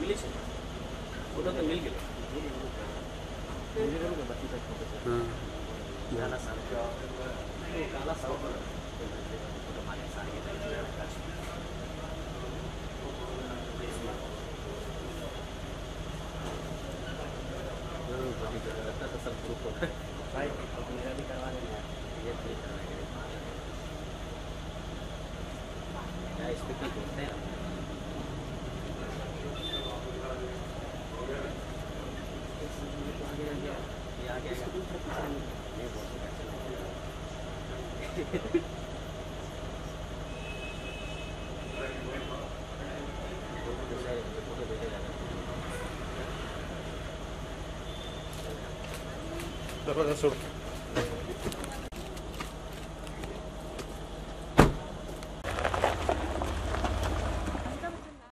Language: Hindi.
मिली तो मिल गया मिली गेले 32 तक हाँ। गाना साहब का तो सब ग्रुप हो भाई मेरा भी करवा देना ये भी करवाएँगे क्या स्पीकर बोलते हैं ये de Rueda Sur.